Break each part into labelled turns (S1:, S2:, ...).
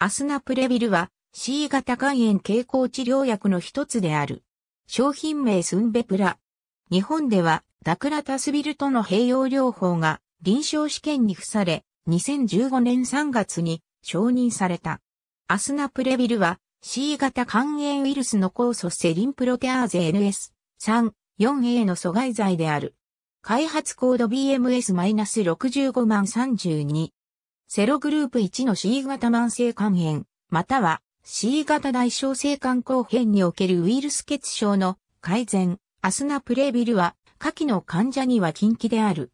S1: アスナプレビルは C 型肝炎経口治療薬の一つである。商品名スンベプラ。日本ではダクラタスビルとの併用療法が臨床試験に付され、2015年3月に承認された。アスナプレビルは C 型肝炎ウイルスの酵素セリンプロテアーゼ NS3、4A の阻害剤である。開発コード BMS-65 万32。セログループ1の C 型慢性肝炎、または C 型大小性肝硬変におけるウイルス血症の改善、アスナプレビルは下記の患者には禁忌である。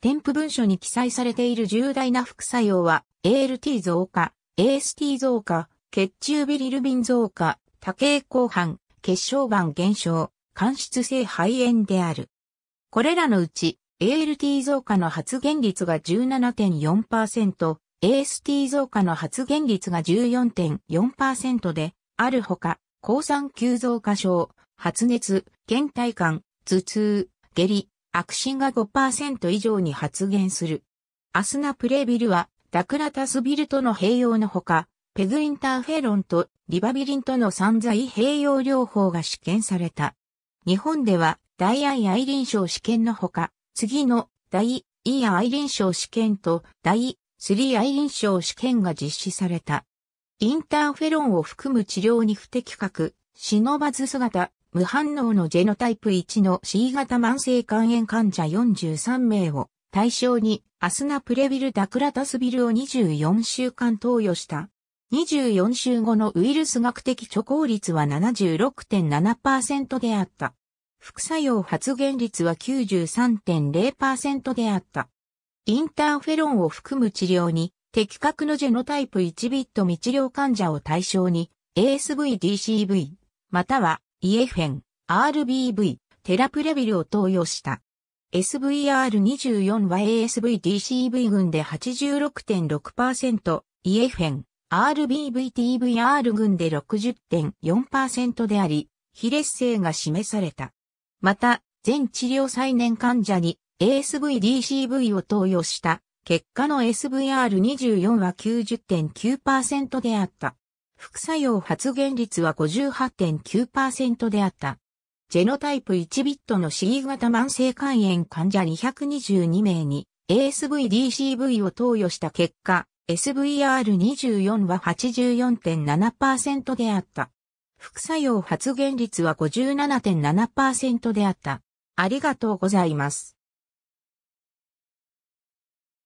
S1: 添付文書に記載されている重大な副作用は ALT 増加、AST 増加、血中ビリルビン増加、多形後半、血小板減少、間質性肺炎である。これらのうち ALT 増加の発現率が17.4%、AST 増加の発現率が14.4%であるほか、抗酸急増加症、発熱、倦怠感、頭痛、下痢、悪心が5%以上に発現する。アスナプレビルはダクラタスビルとの併用のほか、ペグインターフェロンとリバビリンとの散剤併用療法が試験された。日本では大愛愛臨床試験のほか、次の大 E 愛臨床試験と大3愛臨床試験が実施された。インターフェロンを含む治療に不適格、シノバズ姿、無反応のジェノタイプ1の C 型慢性肝炎患者43名を対象にアスナプレビルダクラタスビルを24週間投与した。24週後のウイルス学的貯効率は76.7%であった。副作用発現率は93.0%であった。インターフェロンを含む治療に、的確のジェノタイプ1ビット未治療患者を対象に、ASV-DCV、または、イエフェン、RBV、テラプレビルを投与した。SVR24 は ASV-DCV 群で86.6%、イエフェン、RBV-TVR 群で60.4%であり、非劣性が示された。また、全治療再年患者に ASV-DCV を投与した結果の SVR24 は90.9%であった。副作用発現率は58.9%であった。ジェノタイプ1ビットの C 型慢性肝炎患者222名に ASV-DCV を投与した結果、SVR24 は84.7%であった。副作用発現率は57.7%であった。ありがとうございます。